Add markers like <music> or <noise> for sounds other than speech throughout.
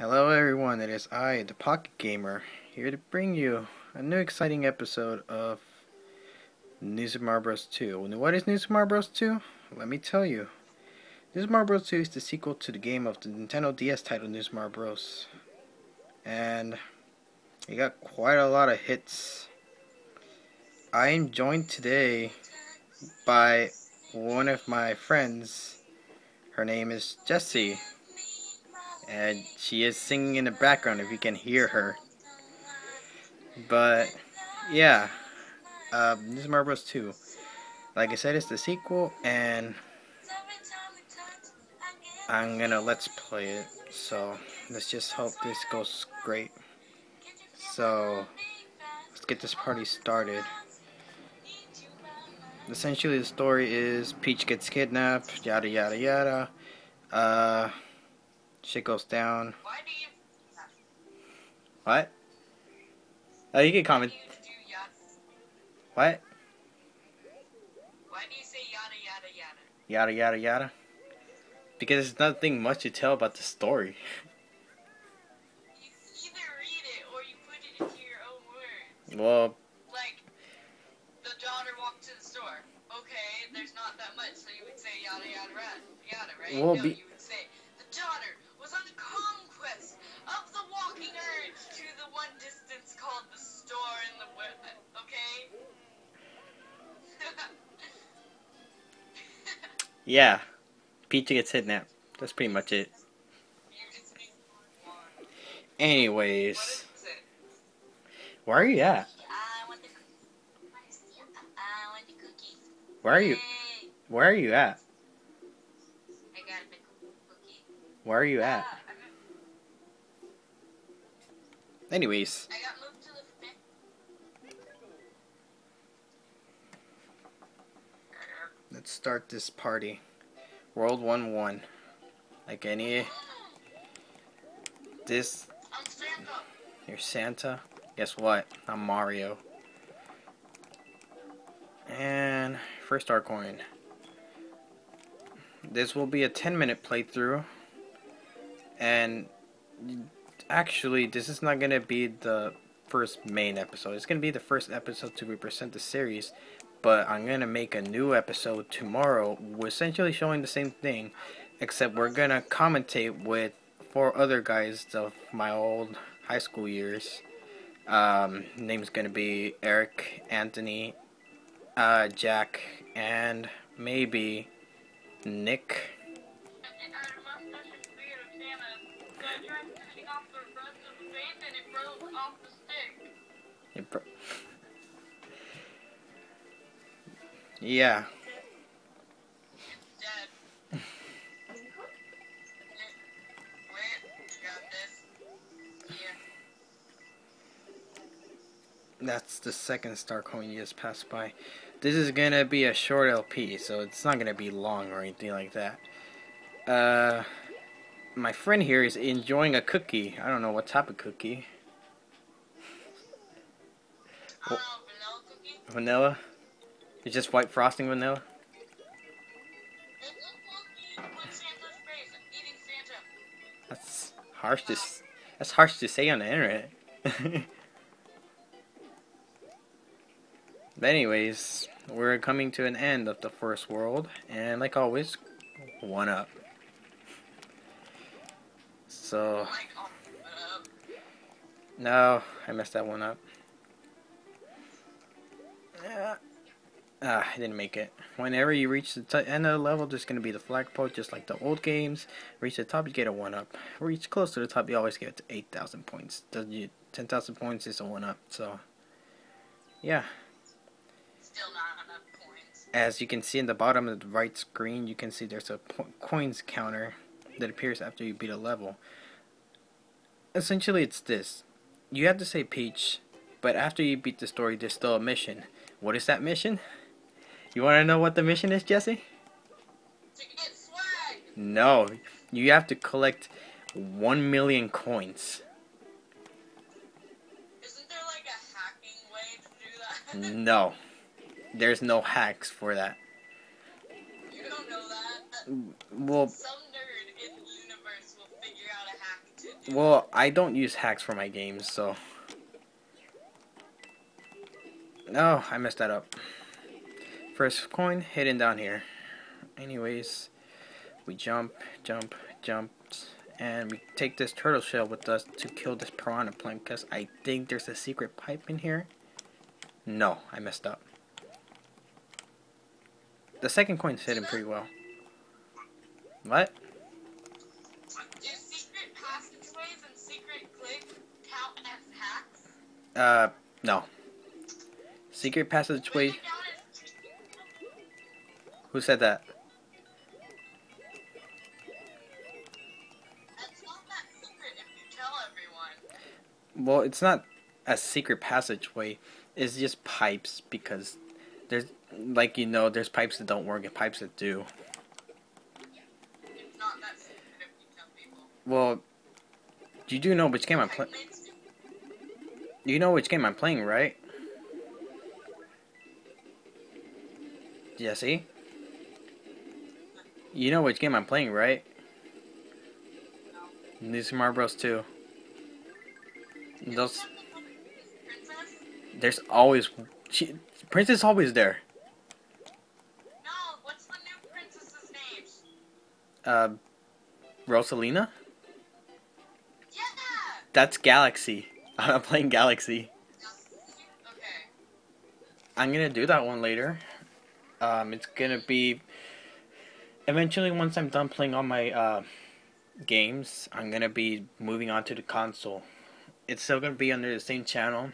Hello everyone, it is I, the Pocket Gamer, here to bring you a new exciting episode of New Super Mario Bros. 2. And what is New Super Mario Bros. 2? Let me tell you. New Super Mario Bros. 2 is the sequel to the game of the Nintendo DS title New Super Mario Bros. And it got quite a lot of hits. I am joined today by one of my friends. Her name is Jessie and she is singing in the background if you can hear her. But yeah, um, this is Mario Bros. 2. Like I said, it's the sequel, and I'm gonna let's play it. So let's just hope this goes great. So let's get this party started. Essentially, the story is Peach gets kidnapped, yada yada yada. Uh, Shit goes down. What? Oh, you can comment. What? Why do you say yada yada yada? Yada yada yada. Because there's nothing much to tell about the story. You either read it or you put it into your own words. Well, Like, the daughter walked to the store. Okay, there's not that much, so you would say yada yada yada, yada right? Well, no, be- you would say the daughter was on a conquest of the walking urge to the one distance called the store in the wo- okay. <laughs> yeah. Peach gets kidnapped. That's pretty much it. you can speak more. What Anyways, where are you at? I want the cookie. I want the cookie. Where are you? Where are you at? I got a cookie. Where are you at? Anyways, I got moved to the fifth. let's start this party. World 1 1. Like any. This. I'm Santa. You're Santa. Guess what? I'm Mario. And first star coin. This will be a 10 minute playthrough. And actually, this is not going to be the first main episode. It's going to be the first episode to represent the series. But I'm going to make a new episode tomorrow, essentially showing the same thing. Except we're going to commentate with four other guys of my old high school years. Um, name's gonna be Eric, Anthony, uh, Jack, and maybe Nick. It pro- Yeah, that's the second star coin you just passed by. This is gonna be a short LP, so it's not gonna be long or anything like that. Uh, my friend here is enjoying a cookie. I don't know what type of cookie. Vanilla? It's just white frosting vanilla? That's harsh to that's harsh to say on the internet. <laughs> but anyways, we're coming to an end of the first world, and like always, one up. So no, I messed that one up. Yeah. Ah, I didn't make it. Whenever you reach the t- end of the level, there's going to be the flagpole, just like the old games. Reach the top, you get a 1-up. Reach close to the top, you always get 8,000 points. 10,000 points is a 1-up, so... Yeah. Still not enough points. As you can see in the bottom of the right screen, you can see there's a po coins counter that appears after you beat a level. Essentially, it's this. You have to say Peach, but after you beat the story, there's still a mission. What is that mission? You want to know what the mission is, Jesse? To get swag! No. You have to collect 1 million coins. Isn't there like a hacking way to do that? <laughs> No. There's no hacks for that. You don't know that. Well, Some nerd in the universe will figure out a hack to Well, I don't use hacks for my games, so. No, I messed that up. First coin hidden down here. Anyways, we jump, jump, jump, and we take this turtle shell with us to kill this piranha plant because I think there's a secret pipe in here. No, I messed up. The second coin's hidden pretty well. What? Uh, Do secret Secret passageway. Who said that? Well, it's not a secret passageway. It's just pipes because there's, like you know, there's pipes that don't work and pipes that do. Well, you do know which game I'm playing. You know which game I'm playing, right? Jesse? You know which game I'm playing, right? New Super Mario Bros. 2. Those, there's always, she, Princess is always there. No, what's the new princess's name? Uh, Rosalina? Yeah! That's Galaxy. <laughs> I'm playing Galaxy. Okay. I'm gonna do that one later. Um, it's gonna be eventually once I'm done playing all my uh, games. I'm gonna be moving on to the console. It's still gonna be under the same channel,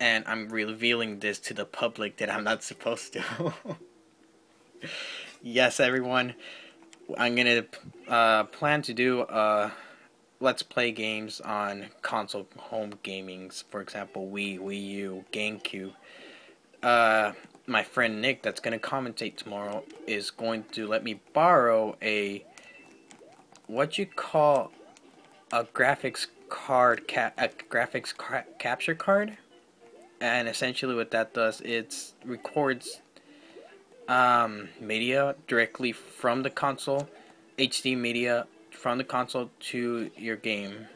and I'm revealing this to the public that I'm not supposed to. <laughs> yes, everyone. I'm gonna uh, plan to do uh, let's play games on console home gamings. For example, Wii, Wii U, GameCube. Uh, my friend Nick, that's gonna commentate tomorrow, is going to let me borrow a what you call a graphics card, ca- a graphics ca- capture card, and essentially what that does, it records um, media directly from the console, HD media from the console to your game.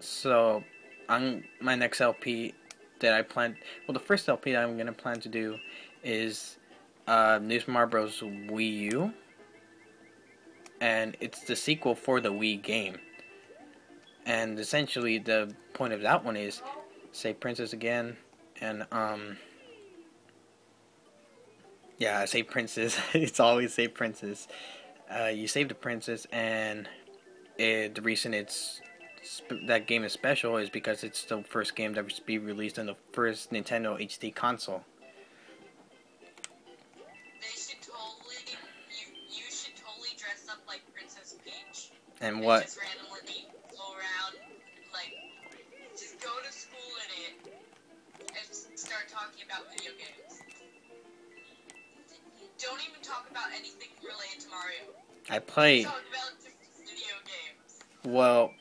So, on my next LP that I plan, well, the first LP that I'm gonna plan to do is uh, New Super Bros. Wii U, and it's the sequel for the Wii game. And essentially, the point of that one is say Princess again, and um, yeah, say Princess. <laughs> it's always say Princess. Uh, you save the Princess, and it, the reason it's that game is special is because it's the first game that was be released on the first Nintendo HD console. They should totally, you, you should totally dress up like Princess Peach. And and what? Just randomly go around, like, just go to school in it and start talking about video games. Don't even talk about anything related to Mario. I play. Talk about just video games. Well,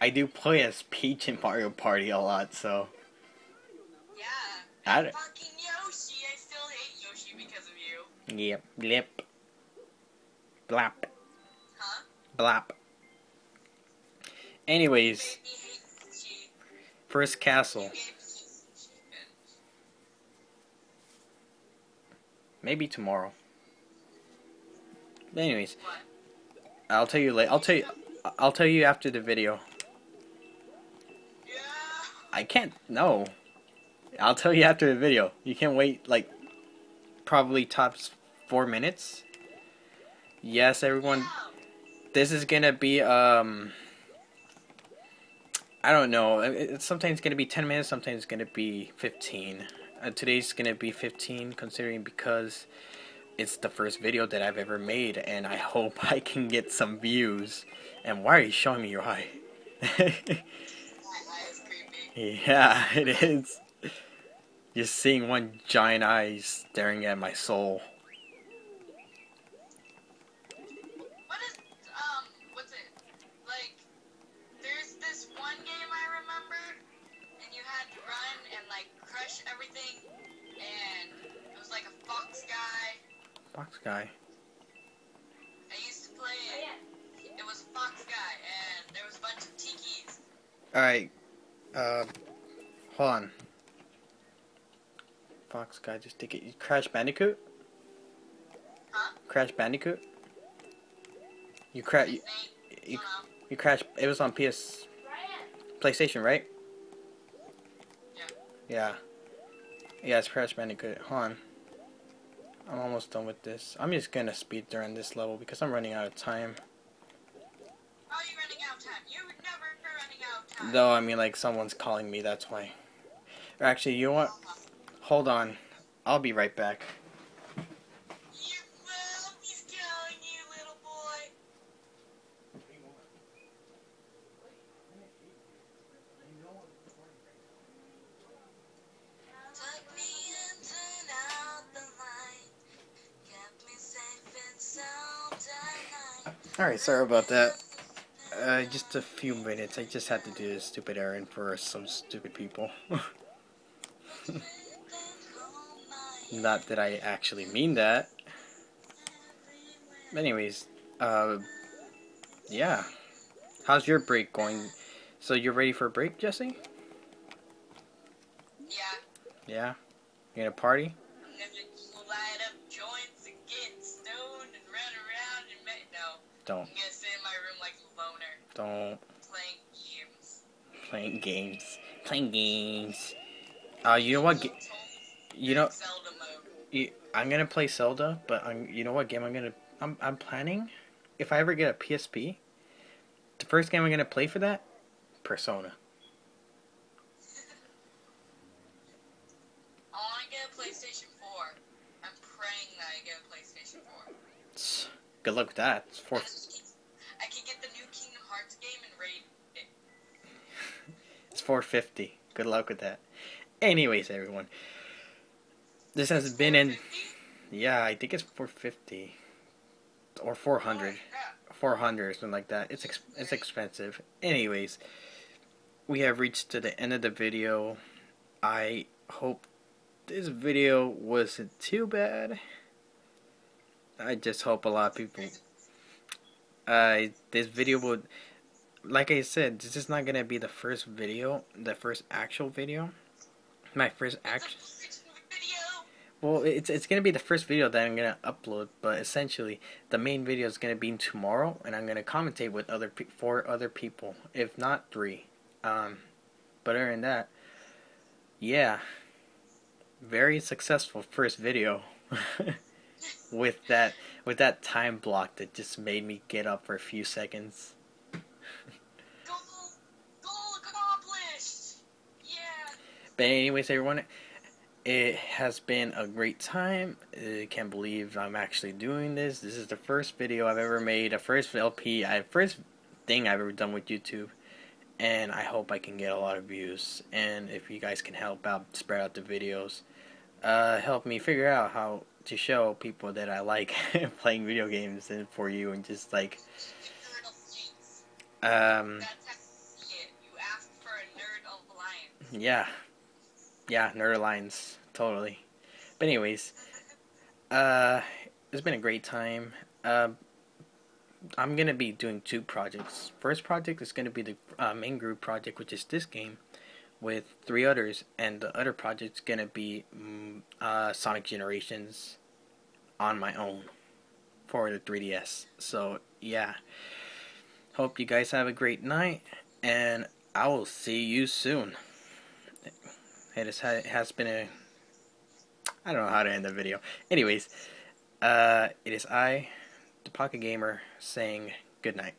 I do play as Peach in Mario Party a lot, so Yeah. I don't- fucking Yoshi. I still hate Yoshi because of you. yep, blip, blap, Huh? blap. Anyways, Made me hate Peachy. first castle. gave Peachy chicken. Maybe tomorrow. Anyways, What? I'll tell you later. I'll tell you. I'll tell you after the video. I can't. No. I'll tell you after the video. You can't wait like probably tops four minutes. Yes, everyone. This is gonna be um. I don't know. It- It's sometimes gonna be ten minutes. Sometimes it's gonna be fifteen. Uh, today's gonna be fifteen, considering because it's the first video that I've ever made, and I hope <laughs> I can get some views. And why are you showing me your eye? <laughs> <laughs> Yeah, it is. Just seeing one giant eye staring at my soul. What is um what's it? Like there's this one game I remember and you had to run and like crush everything and it was like a fox guy. Fox guy. I used to play it. It was Uh, hold on. Fox guy, just take it. Crash Bandicoot? Huh? Crash Bandicoot? You crash. You, you, you crash. It was on PS. PlayStation, right? Yeah. Yeah. Yeah, it's Crash Bandicoot. Hold on. I'm almost done with this. I'm just gonna speed through on this level because I'm running out of time. How are you running out of time? You're never running out of time. Though, I mean, like, someone's calling me, that's why. Or actually, you what? Hold on. I'll be right back. Alright, sorry about that. Uh, just a few minutes. I just had to do this stupid errand for some stupid people. <laughs> Not that I actually mean that. Anyways, uh, yeah. How's your break going? So you're ready for a break, Jesse? Yeah, Yeah? You gonna party? I'm gonna light up joints and get stoned and run around and ma- no. Don't, I'm gonna sit in my room like a loner, don't. playing games. Playing games. Playing games. Uh, you know what? You know, you, I'm gonna play Zelda, but I'm, you know what game I'm gonna, I'm, I'm planning, if I ever get a PSP, the first game I'm gonna play for that, Persona. <laughs> I wanna get a PlayStation 4. I'm praying that I get a PlayStation 4. Good luck with that. It's four, 450. Good luck with that. Anyways, everyone, this has been in, yeah, I think it's 450 or 400. 400 or something like that. It's ex- it's expensive. Anyways, we have reached to the end of the video. I hope this video wasn't too bad. I just hope a lot of people. Uh, this video would, like I said, this is not gonna be the first video, the first actual video. My first action. It's a video. Well, it's it's gonna be the first video that I'm gonna upload, but essentially the main video is gonna be tomorrow, and I'm gonna commentate with other four other people, if not three. Um, but other than that, yeah, very successful first video. <laughs> with that with that time block that just made me get up for a few seconds. But anyways, everyone, it has been a great time. I can't believe I'm actually doing this. This is the first video I've ever made, a first LP, I first thing I've ever done with YouTube, and I hope I can get a lot of views. And if you guys can help out, spread out the videos, uh, help me figure out how to show people that I like <laughs> playing video games and for you, and just like um. That's how you see it. You asked for a Nerd Alliance. Yeah. Yeah, Nerd Alliance. Totally. But anyways, uh it's been a great time. Uh, I'm gonna be doing two projects. First project is gonna be the uh, main group project, which is this game, with three others, and the other project's gonna be mm, uh, Sonic Generations on my own for the 3DS. So yeah, hope you guys have a great night, and I will see you soon. It has, it has been a. I don't know how to end the video. Anyways, uh, it is I, the Pocket Gamer, saying good night.